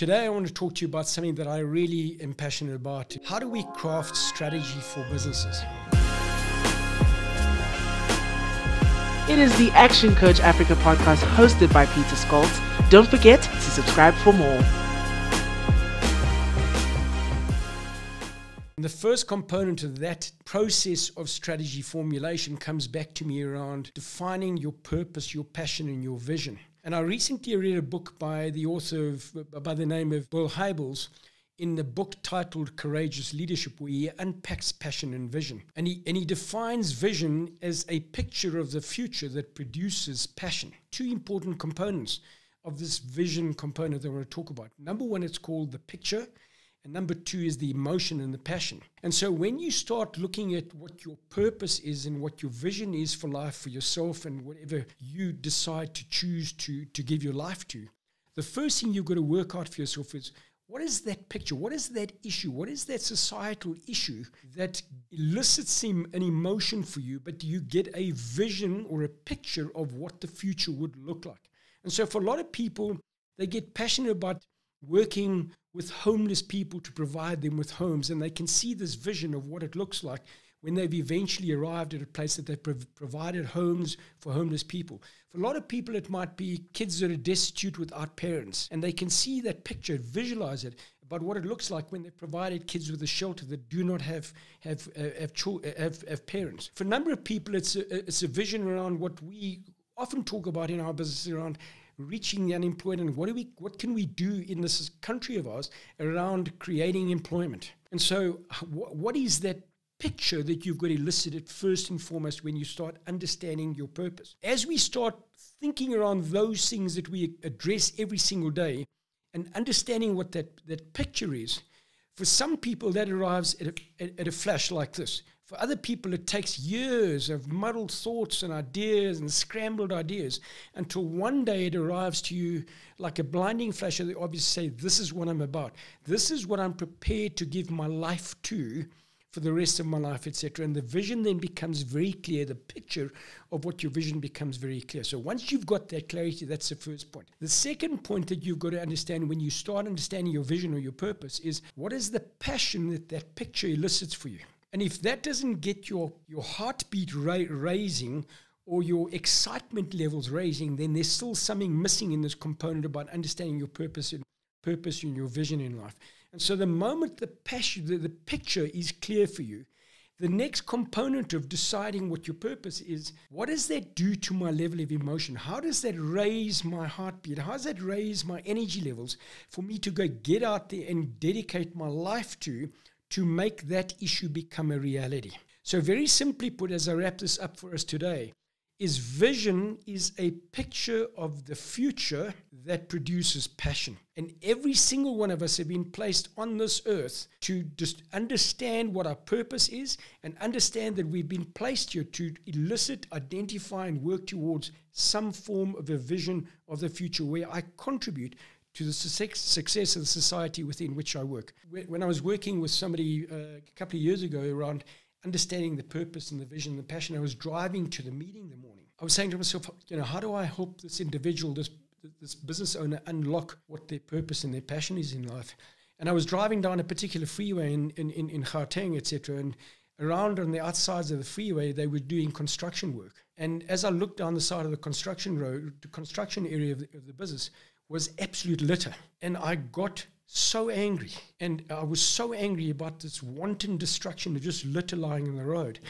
Today, I want to talk to you about something that I really am passionate about. How do we craft strategy for businesses? It is the Action Coach Africa podcast hosted by Pieter Scholtz. Don't forget to subscribe for more. And the first component of that process of strategy formulation comes back to me around defining your purpose, your passion, and your vision. And I recently read a book by the author of, by the name of Bill Hybels in the book titled Courageous Leadership, where he unpacks passion and vision. And he, and he defines vision as a picture of the future that produces passion. Two important components of this vision component that I want to talk about. Number one, it's called the picture. And number two is the emotion and the passion. And so when you start looking at what your purpose is and what your vision is for life for yourself and whatever you decide to choose to, to give your life to, the first thing you've got to work out for yourself is what is that picture? What is that issue? What is that societal issue that elicits an emotion for you, but you get a vision or a picture of what the future would look like? And so for a lot of people, they get passionate about working with homeless people to provide them with homes, and they can see this vision of what it looks like when they've eventually arrived at a place that they've prov- provided homes for homeless people. For a lot of people, it might be kids that are destitute without parents, and they can see that picture, visualize it about what it looks like when they've provided kids with a shelter that do not have have uh, have, uh, have, have parents. For a number of people, it's a, it's a vision around what we often talk about in our business around reaching the unemployed and what do we what can we do in this country of ours around creating employment? And so wh- what is that picture that you've got elicited first and foremost when you start understanding your purpose? As we start thinking around those things that we address every single day and understanding what that, that picture is for some people that arrives at a, at a flash like this for other people, it takes years of muddled thoughts and ideas and scrambled ideas until one day it arrives to you like a blinding flash of the obvious say, This is what I'm about. This is what I'm prepared to give my life to for the rest of my life, etc. And the vision then becomes very clear. The picture of what your vision becomes very clear. So once you've got that clarity, that's the first point. The second point that you've got to understand when you start understanding your vision or your purpose is what is the passion that that picture elicits for you? And if that doesn't get your, your heartbeat ra- raising or your excitement levels raising, then there's still something missing in this component about understanding your purpose and purpose and your vision in life. And so the moment the passion, the, the picture is clear for you, the next component of deciding what your purpose is, what does that do to my level of emotion? How does that raise my heartbeat? How does that raise my energy levels for me to go get out there and dedicate my life to to make that issue become a reality. So, very simply put, as I wrap this up for us today, is vision is a picture of the future that produces passion. And every single one of us have been placed on this earth to just understand what our purpose is and understand that we've been placed here to elicit, identify, and work towards some form of a vision of the future where I contribute to the success of the society within which I work. When I was working with somebody uh, a couple of years ago around understanding the purpose and the vision and the passion, I was driving to the meeting the morning. I was saying to myself, you know, how do I help this individual, this this business owner, unlock what their purpose and their passion is in life? And I was driving down a particular freeway in in in, in Gauteng, etc. And around on the outsides of the freeway, they were doing construction work. And as I looked down the side of the construction road, the construction area of the, of the business, was absolute litter. And I got so angry. And I was so angry about this wanton destruction of just litter lying in the road.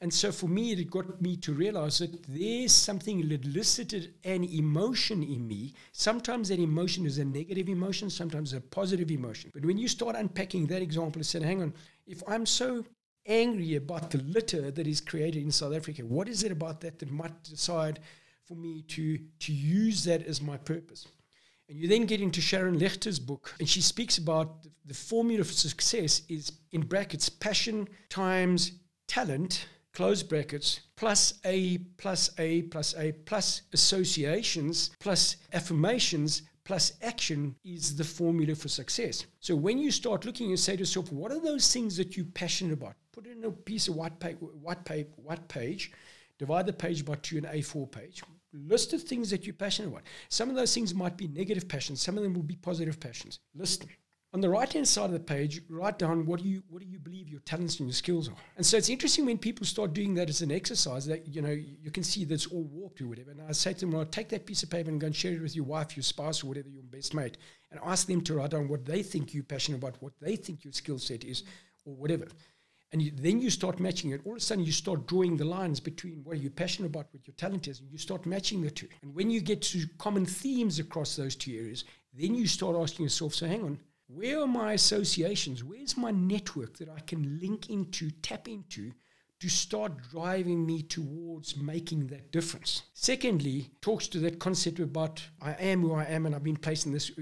And so for me, it got me to realize that there's something that elicited an emotion in me. Sometimes that emotion is a negative emotion, sometimes a positive emotion. But when you start unpacking that example and saying, hang on, if I'm so angry about the litter that is created in South Africa, what is it about that that might decide for me to, to use that as my purpose? And you then get into Sharon Lechter's book, and she speaks about the formula for success is in brackets passion times talent, close brackets, plus A, plus A, plus A, plus associations, plus affirmations, plus action is the formula for success. So when you start looking and say to yourself, what are those things that you're passionate about? Put it in a piece of white, paper, white, paper, white page, divide the page by two, an A4 page List the things that you're passionate about. Some of those things might be negative passions. Some of them will be positive passions. List them. On the right hand side of the page, write down what do you what do you believe your talents and your skills are. And so it's interesting when people start doing that as an exercise that you know you can see that's all warped or whatever. And I say to them, well, take that piece of paper and go and share it with your wife, your spouse, or whatever your best mate, and ask them to write down what they think you're passionate about, what they think your skill set is, or whatever. And you, then you start matching it. All of a sudden, you start drawing the lines between what you're passionate about, what your talent is, and you start matching the two. And when you get to common themes across those two areas, then you start asking yourself, so hang on, where are my associations? Where's my network that I can link into, tap into to start driving me towards making that difference? Secondly, talks to that concept about I am who I am and I've been placed in this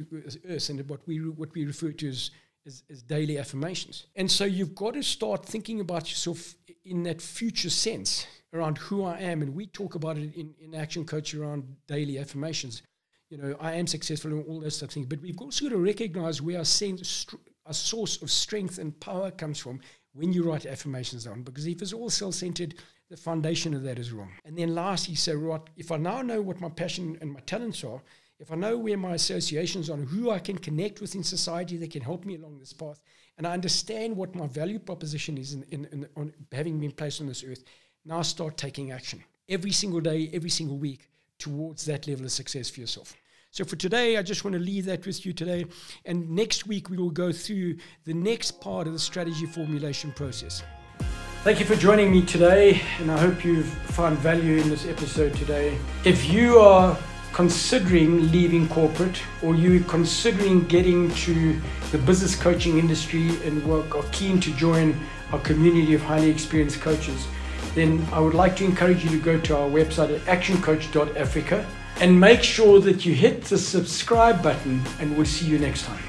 earth and what we, what we refer to as as, as, daily affirmations. And so you've got to start thinking about yourself in that future sense around who I am. And we talk about it in, in Action Coach around daily affirmations you know, I am successful and all those stuff things. But we've also got to recognize where our, sense, our source of strength and power comes from when you write affirmations down. Because if it's all self centered, the foundation of that is wrong. And then lastly, so right, if I now know what my passion and my talents are, if I know where my associations are and who I can connect with in society that can help me along this path, and I understand what my value proposition is in, in, in on having been placed on this earth, now start taking action every single day, every single week towards that level of success for yourself. So for today, I just want to leave that with you today. And next week, we will go through the next part of the strategy formulation process. Thank you for joining me today, and I hope you've found value in this episode today. If you are considering leaving corporate or you're considering getting to the business coaching industry and work are keen to join our community of highly experienced coaches, then I would like to encourage you to go to our website at actioncoach.africa and make sure that you hit the subscribe button, and we'll see you next time.